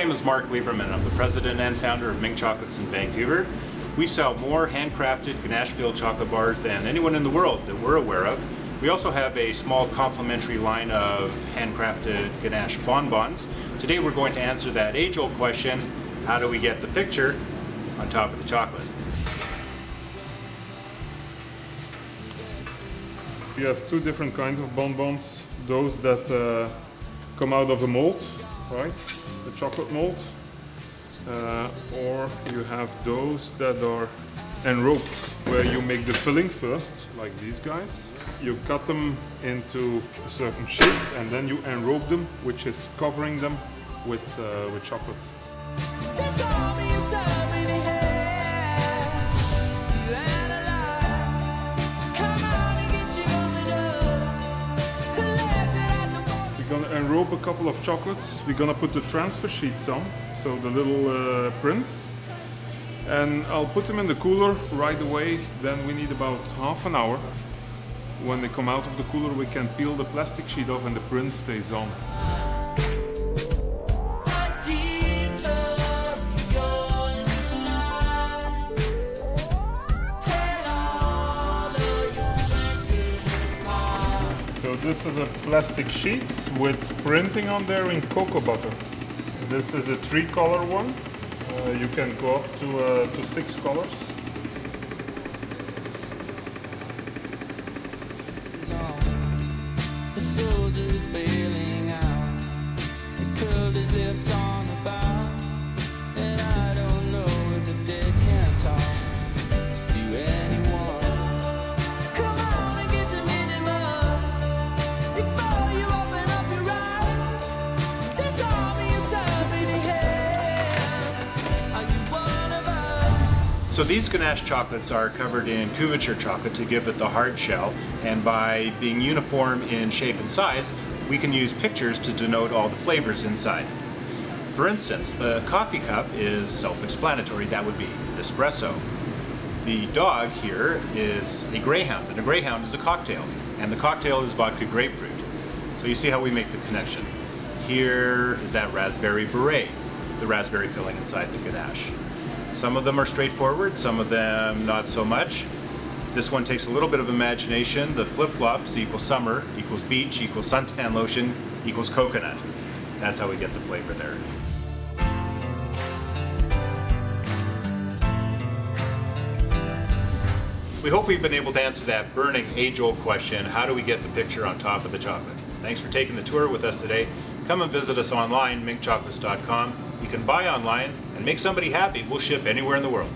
name is Marc Lieberman. I'm the president and founder of Mink Chocolates in Vancouver. We sell more handcrafted ganache-filled chocolate bars than anyone in the world that we're aware of. We also have a small complimentary line of handcrafted ganache bonbons. Today we're going to answer that age-old question, how do we get the picture on top of the chocolate? You have two different kinds of bonbons. Those that uh, come out of a mold, right? The chocolate mold. Uh, or you have those that are enrobed, where you make the filling first, like these guys. You cut them into a certain shape and then you enrobe them, which is covering them with, uh, with chocolate. Gonna a couple of chocolates. We're gonna put the transfer sheets on, so the little uh, prints. And I'll put them in the cooler right away. Then we need about half an hour. When they come out of the cooler, we can peel the plastic sheet off and the print stays on. This is a plastic sheet with printing on there in cocoa butter. This is a three color one. Uh, you can go up to, uh, to six colors. Soldier's bailing out. So these ganache chocolates are covered in couverture chocolate to give it the hard shell, and by being uniform in shape and size, we can use pictures to denote all the flavors inside. For instance, the coffee cup is self-explanatory, that would be espresso. The dog here is a greyhound, and a greyhound is a cocktail, and the cocktail is vodka grapefruit. So you see how we make the connection. Here is that raspberry beret, the raspberry filling inside the ganache. Some of them are straightforward, some of them not so much. This one takes a little bit of imagination. The flip-flops equals summer, equals beach, equals suntan lotion, equals coconut. That's how we get the flavor there. We hope we've been able to answer that burning age-old question, how do we get the picture on top of the chocolate? Thanks for taking the tour with us today. Come and visit us online, minkchocolates.com. You can buy online and make somebody happy. We'll ship anywhere in the world.